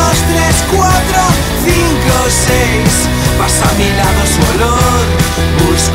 dos, tres, cuatro, cinco, seis. Pasa a mi lado su olor. Busco